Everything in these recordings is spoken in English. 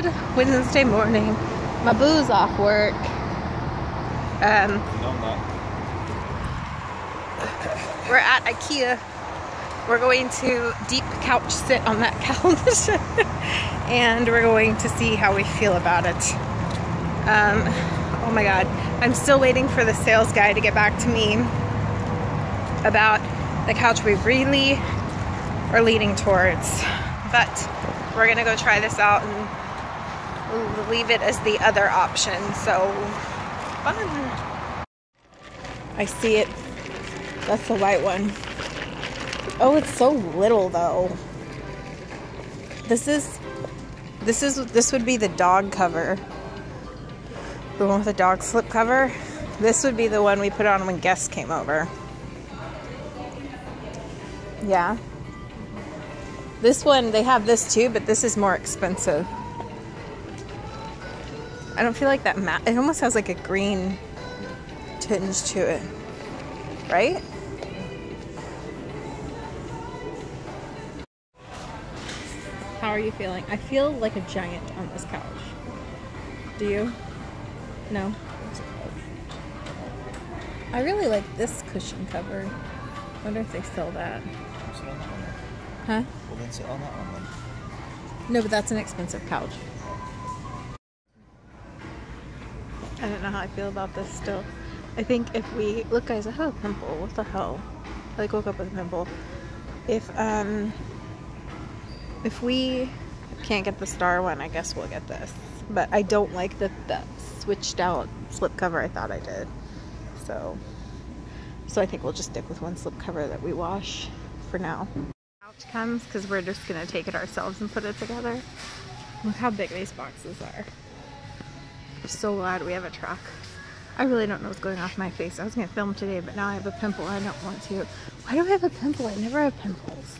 Good Wednesday morning. My boo's off work. Um, No, I'm not. we're at IKEA. We're going to deep couch sit on that couch and we're going to see how we feel about it. Um, oh my god, I'm still waiting for the sales guy to get back to me about the couch we really are leaning towards. But we're gonna go try this out and leave it as the other option. So fun. I see it. That's the white one. Oh, it's so little though. This is this is this would be the dog cover. The one with the dog slip cover. This would be the one we put on when guests came over. Yeah. This one, they have this too, but this is more expensive. I don't feel like that mat. It almost has like a green tinge to it. Right? How are you feeling? I feel like a giant on this couch. Do you? No? I really like this cushion cover. wonder if they sell that. Sit on that one then. Huh? Well, then sit on that one then. No, but that's an expensive couch. I don't know how I feel about this still. I think if we look guys, I have a pimple. What the hell? I like woke up with a pimple. If um if we can't get the star one, I guess we'll get this. But I don't like the, the switched out slip cover I thought I did. So so I think we'll just stick with one slip cover that we wash for now couch comes because we're just gonna take it ourselves and put it together. Look how big these boxes are. So glad we have a truck. I really don't know what's going off my face. I was gonna film today, but now I have a pimple. I don't want to. Why do I have a pimple? I never have pimples.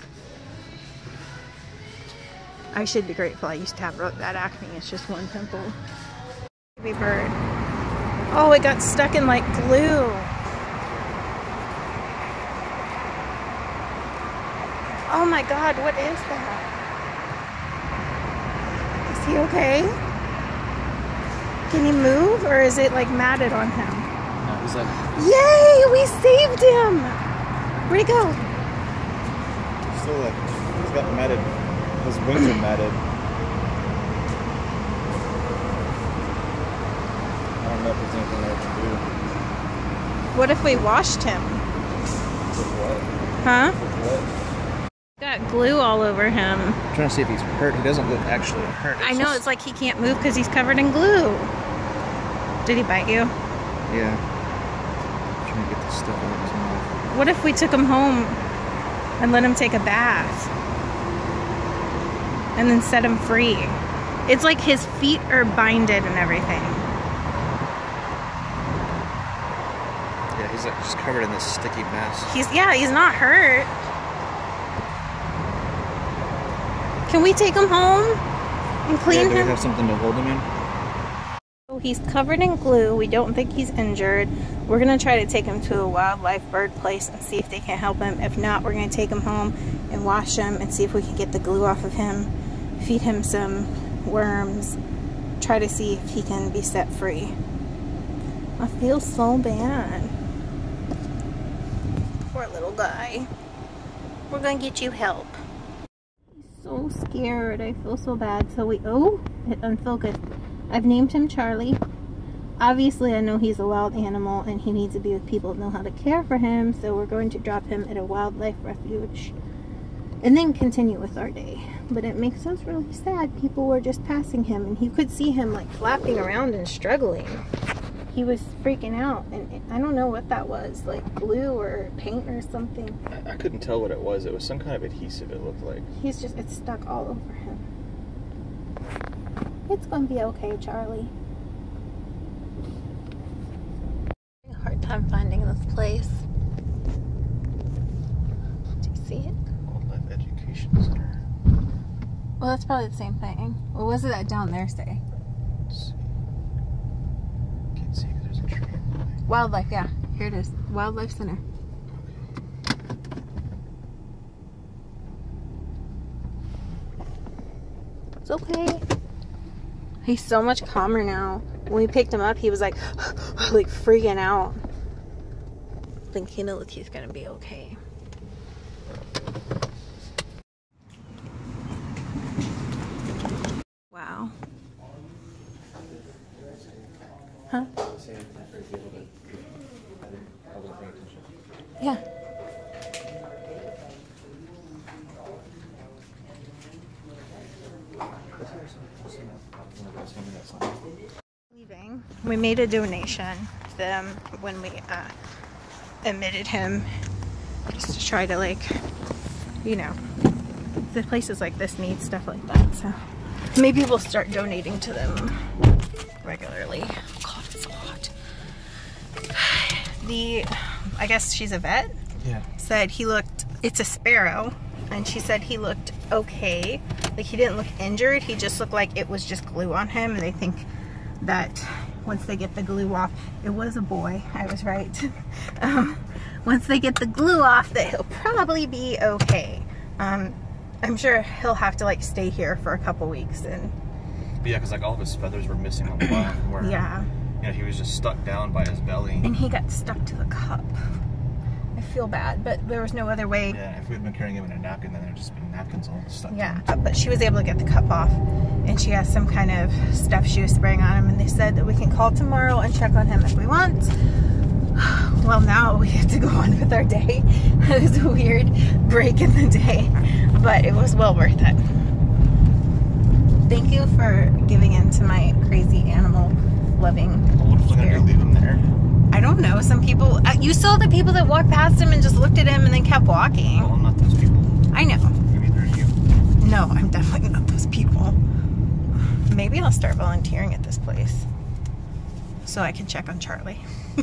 I should be grateful. I used to have that acne. It's just one pimple. Baby bird. Oh, it got stuck in like glue. Oh my god, what is that? Is he okay? Can he move or is it like matted on him? No, he's like, Yay, we saved him! Where'd he go? he's still like, he's got matted. His wings are matted. I don't know if there's anything there to do. What if we washed him? With what? Huh? Got glue all over him. I'm trying to see if he's hurt. He doesn't look actually hurt. I know, it's like he can't move because he's covered in glue. Did he bite you? Yeah. trying to get this stuff out of his mouth. What if we took him home and let him take a bath? And then set him free. It's like his feet are binded and everything. Yeah, he's like just covered in this sticky mess. He's yeah, he's not hurt. Can we take him home and yeah, clean do we him? have something to hold him in? So He's covered in glue. We don't think he's injured. We're gonna try to take him to a wildlife bird place and see if they can help him. If not, we're gonna take him home and wash him and see if we can get the glue off of him, feed him some worms, try to see if he can be set free. I feel so bad. Poor little guy. We're gonna get you help. So scared. I feel so bad. So we oh, it unfocused. I've named him Charlie. Obviously, I know he's a wild animal and he needs to be with people that know how to care for him, so we're going to drop him at a wildlife refuge and then continue with our day. But it makes us really sad. People were just passing him and you could see him like flapping around and struggling. He was freaking out and I don't know what that was, like glue or paint or something. I, I couldn't tell what it was. It was some kind of adhesive, it looked like. He's just, it's stuck all over him. It's gonna be okay, Charlie. A hard time finding this place. Do you see it? Wildlife Education Center. Well, that's probably the same thing. What was it that down there say? Let's see. Can't see because there's a tree in the way. Wildlife, yeah. Here it is. Wildlife Center. It's okay. He's so much calmer now. When we picked him up, he was like, like freaking out. Thinking that he's gonna be okay. Wow. Huh? Yeah. Leaving. We made a donation to them when we uh, admitted him just to try to like, you know, the places like this need stuff like that. So maybe we'll start donating to them regularly. God, it's hot. The, I guess she's a vet. Yeah. Said he looked. It's a sparrow, and she said he looked okay. Like he didn't look injured. He just looked like it was just glue on him, and they think that once they get the glue off, it was a boy. I was right. um, once they get the glue off, that he'll probably be okay. Um, I'm sure he'll have to like stay here for a couple weeks and But yeah, because like all of his feathers were missing on the bottom. Yeah. Know, he was just stuck down by his belly. And he got stuck to the cup. I feel bad, but there was no other way. Yeah, if we had been carrying him in a napkin, then there'd just been napkins all stuck. Yeah, but she was able to get the cup off, and she has some kind of stuff she was spraying on him, and they said that we can call tomorrow and check on him if we want. Well, now we have to go on with our day. it was a weird break in the day, but it was well worth it. Thank you for giving in to my crazy animal loving what if we're gonna leave him there? I don't know. Some people, uh, you saw the people that walked past him and just looked at him and then kept walking. Well, I'm not those people. I know. Maybe they're you. No, I'm definitely not those people. Maybe I'll start volunteering at this place so I can check on Charlie.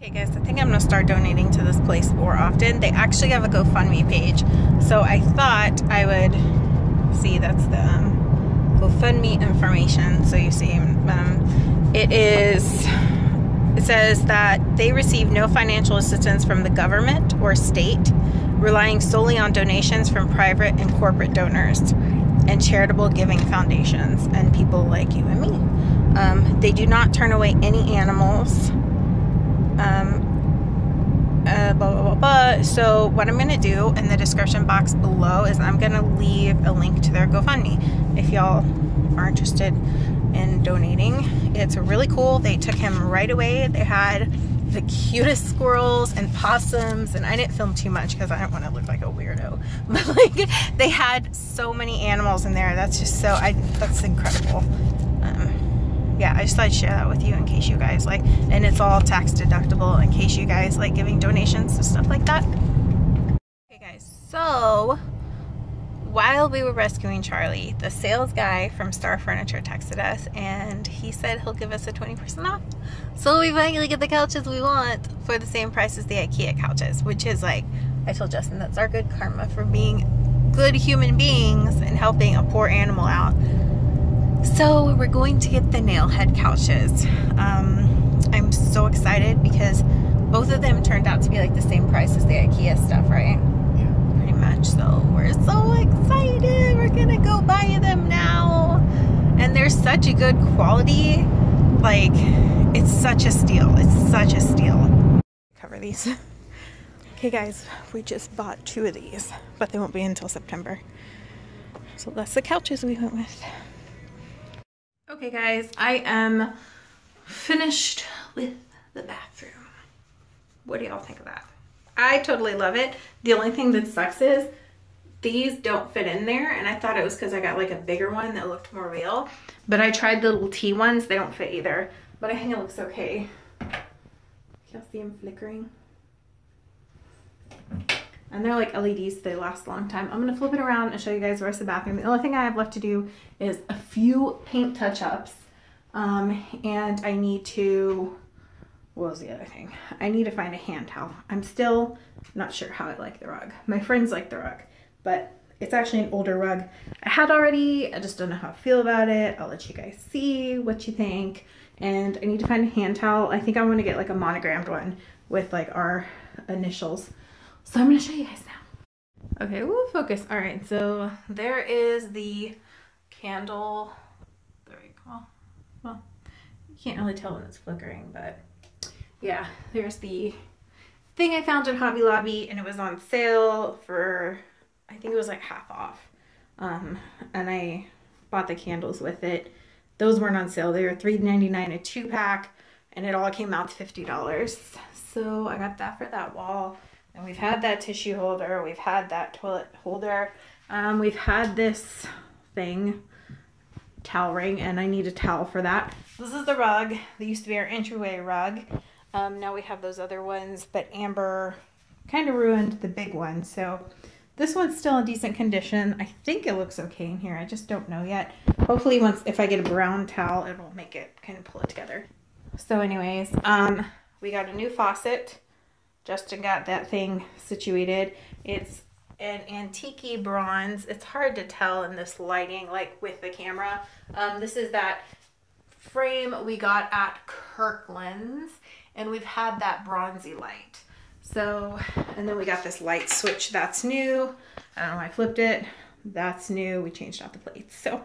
okay, guys, I think I'm gonna start donating to this place more often. They actually have a GoFundMe page, so I thought I would see that's the um, GoFundMe information. So you see, um, it is. It says that they receive no financial assistance from the government or state, relying solely on donations from private and corporate donors and charitable giving foundations and people like you and me. Um, they do not turn away any animals. Um, uh, blah, blah, blah, blah. So, what I'm going to do in the description box below is I'm going to leave a link to their GoFundMe if y'all are interested in donating. It's really cool. They took him right away. They had the cutest squirrels and possums, and I didn't film too much because I don't want to look like a weirdo. But like, they had so many animals in there. That's just so I. That's incredible. Um, yeah, I just thought I'd share that with you in case you guys like, and it's all tax deductible in case you guys like giving donations and stuff like that. Okay, guys. So while we were rescuing Charlie, the sales guy from Star Furniture texted us and he said he'll give us a 20% off. So we finally get the couches we want for the same price as the IKEA couches, which is like, I told Justin, that's our good karma for being good human beings and helping a poor animal out. So we're going to get the nail head couches. Um, I'm so excited because both of them turned out to be like the same price as the IKEA stuff, right? Yeah. pretty much. So we're so excited. We're gonna go buy them now. And they're such a good quality. Like, it's such a steal. It's such a steal. Cover these. Okay, guys, we just bought two of these, but they won't be until September. So that's the couches we went with. Okay, guys, I am finished with the bathroom. What do y'all think of that? I totally love it. The only thing that sucks is these don't fit in there and I thought it was because I got like a bigger one that looked more real. But I tried the little T ones, they don't fit either. But I think it looks okay. Y'all see them flickering? And they're like LEDs, they last a long time. I'm gonna flip it around and show you guys the rest of the bathroom. The only thing I have left to do is a few paint touch-ups. Um, and I need to what was the other thing? I need to find a hand towel. I'm still not sure how I like the rug. My friends like the rug, but it's actually an older rug I had already. I just don't know how I feel about it. I'll let you guys see what you think. And I need to find a hand towel. I think I want to get like a monogrammed one with like our initials. So I'm going to show you guys now. Okay, we'll focus. All right, so there is the candle Very cool. Well, you can't really tell when it's flickering, but yeah, there's the thing I found at Hobby Lobby and it was on sale for, I think it was like half off. Um, and I bought the candles with it. Those weren't on sale. They were $3.99 a two pack and it all came out to $50. So I got that for that wall. And we've had that tissue holder. We've had that toilet holder. Um, we've had this thing, towel ring, and I need a towel for that. This is the rug. They used to be our entryway rug. Um, now we have those other ones, but Amber kind of ruined the big one. So this one's still in decent condition. I think it looks okay in here. I just don't know yet. Hopefully once, if I get a brown towel, it'll make it kind of pull it together. So anyways, um, we got a new faucet. Justin got that thing situated. It's an antique bronze. It's hard to tell in this lighting, like with the camera. Um, this is that frame we got at Kirkland's and we've had that bronzy light. So, and then we got this light switch that's new. I don't know why I flipped it. That's new. We changed out the plates. So,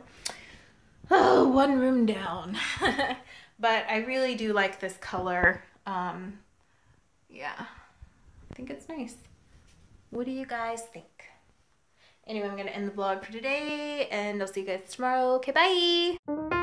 oh, one room down. but I really do like this color. Um, yeah, I think it's nice. What do you guys think? Anyway, I'm going to end the vlog for today and I'll see you guys tomorrow. Okay, bye.